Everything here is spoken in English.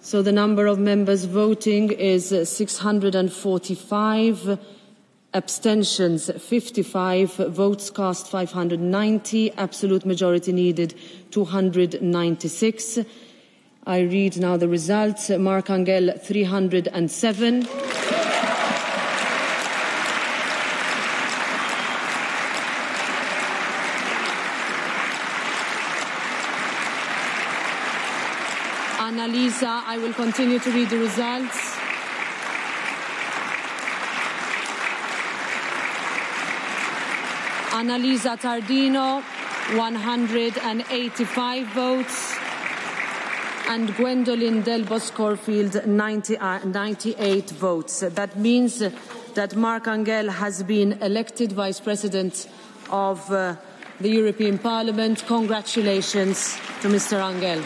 So the number of members voting is 645, abstentions 55, votes cast 590, absolute majority needed 296. I read now the results. Marc Angel 307. Annalisa, I will continue to read the results. Annalisa Tardino, 185 votes. And Gwendoline Delbos Corfield, 90, uh, 98 votes. That means that Marc Angel has been elected Vice President of uh, the European Parliament. Congratulations to Mr. Angel.